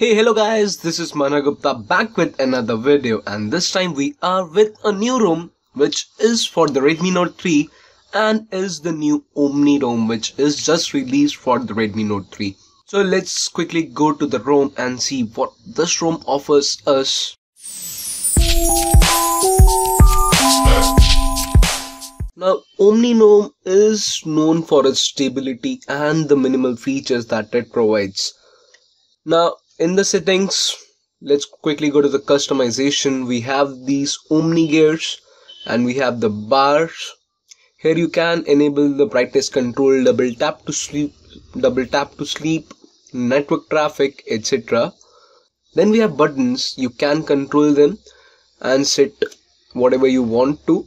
Hey hello guys, this is Mana Gupta back with another video and this time we are with a new ROM which is for the Redmi Note 3 and is the new Omni ROM which is just released for the Redmi Note 3. So let's quickly go to the ROM and see what this ROM offers us. Now, Omni ROM is known for its stability and the minimal features that it provides. Now, in the settings, let's quickly go to the customization. We have these Omni gears and we have the bars. Here you can enable the brightness control, double tap to sleep, double tap to sleep, network traffic, etc. Then we have buttons. You can control them and set whatever you want to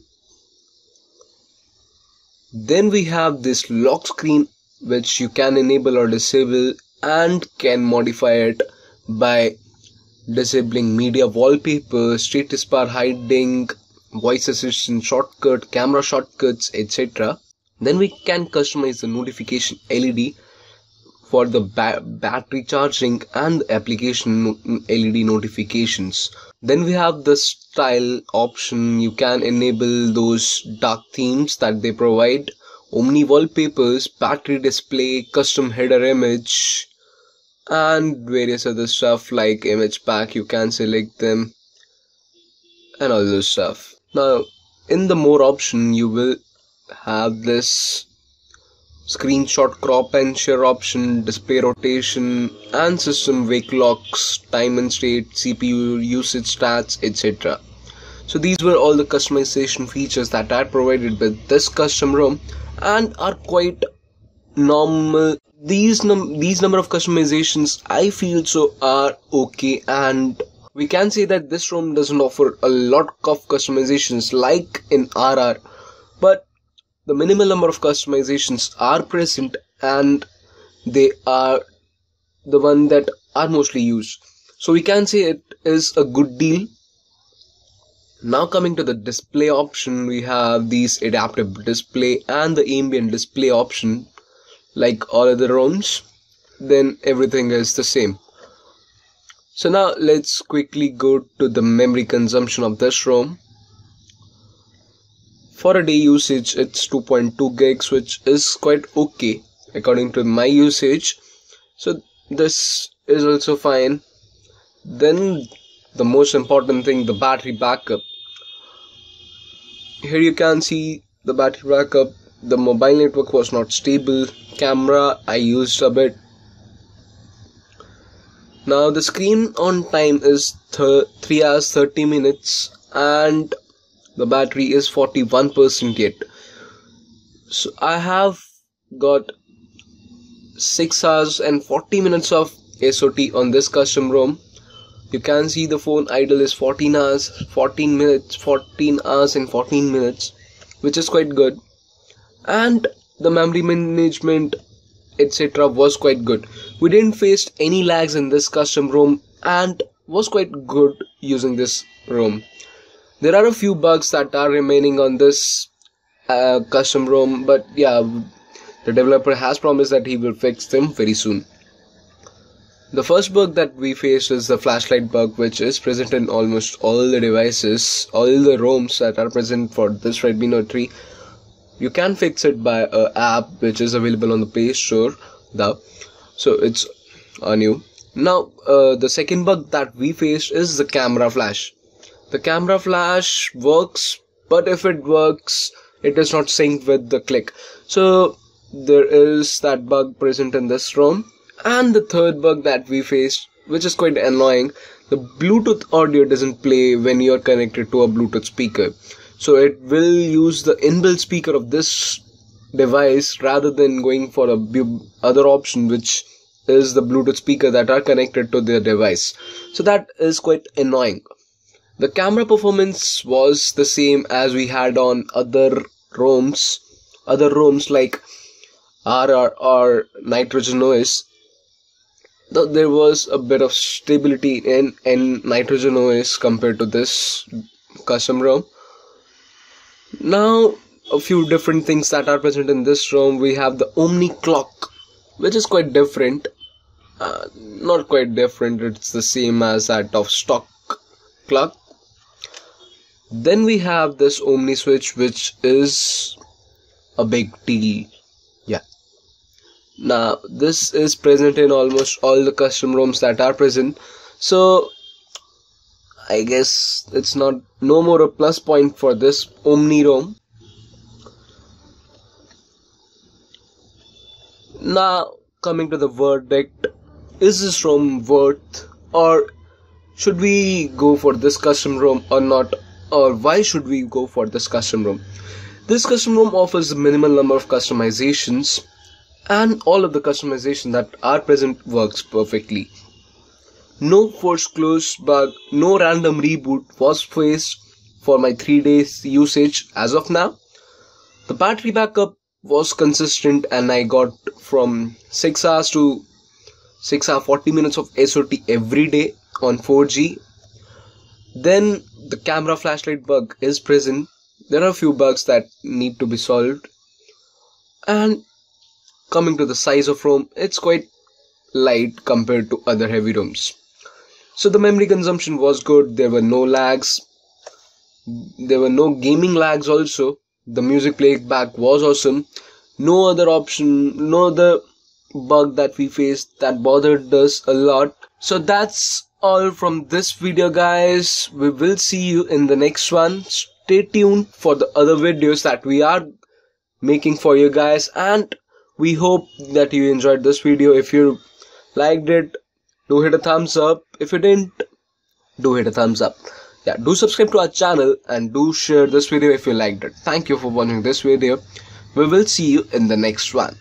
then we have this lock screen which you can enable or disable and can modify it by disabling media wallpaper, status bar hiding, voice assistant shortcut, camera shortcuts, etc. Then we can customize the notification LED for the ba battery charging and application LED notifications. Then we have the style option. You can enable those dark themes that they provide. Omni wallpapers, battery display, custom header image, and various other stuff like image pack. You can select them and all those stuff. Now, in the more option, you will have this screenshot crop and share option, display rotation, and system wake locks, time and state, CPU usage stats, etc. So these were all the customization features that are provided with this custom ROM and are quite normal. These num these number of customizations I feel so are okay. And we can say that this ROM doesn't offer a lot of customizations like in RR but the minimal number of customizations are present and they are the one that are mostly used. So we can say it is a good deal. Now coming to the display option we have these adaptive display and the ambient display option like all other ROMs then everything is the same. So now let's quickly go to the memory consumption of this ROM for a day usage it's 2.2 gigs which is quite okay according to my usage. So this is also fine. Then the most important thing the battery backup. Here you can see the battery backup the mobile network was not stable. Camera i used a bit. Now the screen on time is 3 hours 30 minutes and the battery is 41% yet. So I have got 6 hours and 40 minutes of SOT on this custom ROM. You can see the phone idle is 14 hours 14 minutes 14 hours and 14 minutes which is quite good and the memory management etc was quite good. We didn't face any lags in this custom ROM and was quite good using this ROM. There are a few bugs that are remaining on this uh, custom ROM but yeah the developer has promised that he will fix them very soon. The first bug that we faced is the flashlight bug which is present in almost all the devices all the ROMs that are present for this Redmi Note 3 you can fix it by a app which is available on the Play Store the so it's a new now uh, the second bug that we faced is the camera flash. The camera flash works but if it works it is not synced with the click. So there is that bug present in this ROM and the third bug that we faced which is quite annoying the bluetooth audio doesn't play when you are connected to a bluetooth speaker so it will use the inbuilt speaker of this device rather than going for a other option which is the bluetooth speaker that are connected to the device so that is quite annoying the camera performance was the same as we had on other ROMs, other ROMs like RR or Nitrogen OS. Though there was a bit of stability in, in Nitrogen OS compared to this custom ROM. Now, a few different things that are present in this ROM. We have the Omni clock, which is quite different. Uh, not quite different. It's the same as that of stock clock. Then we have this omni switch which is a big deal. Yeah. Now this is present in almost all the custom ROMs that are present. So I guess it's not no more a plus point for this Omni ROM now coming to the verdict. Is this ROM worth or should we go for this custom ROM or not? Or why should we go for this custom ROM this custom ROM offers a minimal number of customizations and all of the customization that are present works perfectly no force close bug no random reboot was faced for my 3 days usage as of now the battery backup was consistent and I got from 6 hours to 6 hour 40 minutes of SOT every day on 4G. Then the camera flashlight bug is present. There are a few bugs that need to be solved. And coming to the size of ROM, it's quite light compared to other heavy ROMs. So the memory consumption was good. There were no lags. There were no gaming lags also. The music playback was awesome. No other option no other bug that we faced that bothered us a lot. So that's all from this video guys. We will see you in the next one. Stay tuned for the other videos that we are making for you guys. And we hope that you enjoyed this video. If you liked it do hit a thumbs up. If you didn't do hit a thumbs up. Yeah do subscribe to our channel and do share this video if you liked it. Thank you for watching this video. We will see you in the next one